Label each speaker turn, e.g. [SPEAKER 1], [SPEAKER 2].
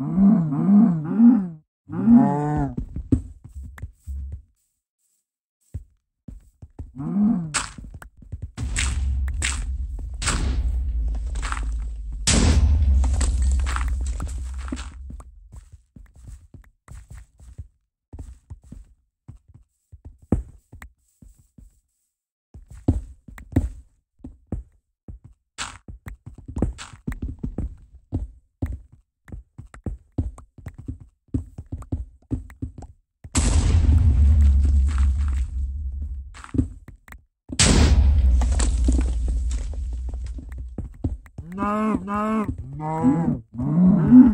[SPEAKER 1] Mm-hmm. No, no, no.